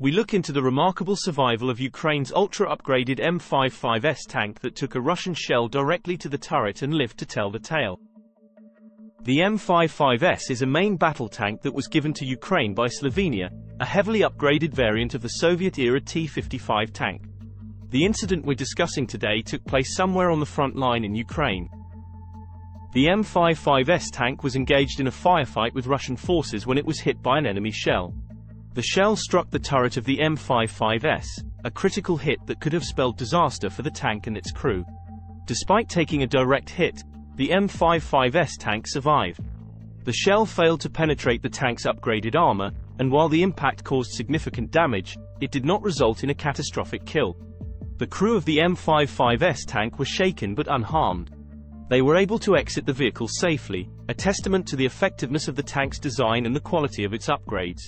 we look into the remarkable survival of Ukraine's ultra-upgraded M55S tank that took a Russian shell directly to the turret and lived to tell the tale. The M55S is a main battle tank that was given to Ukraine by Slovenia, a heavily upgraded variant of the Soviet-era T-55 tank. The incident we're discussing today took place somewhere on the front line in Ukraine. The M55S tank was engaged in a firefight with Russian forces when it was hit by an enemy shell. The shell struck the turret of the M55S, a critical hit that could have spelled disaster for the tank and its crew. Despite taking a direct hit, the M55S tank survived. The shell failed to penetrate the tank's upgraded armor, and while the impact caused significant damage, it did not result in a catastrophic kill. The crew of the M55S tank were shaken but unharmed. They were able to exit the vehicle safely, a testament to the effectiveness of the tank's design and the quality of its upgrades.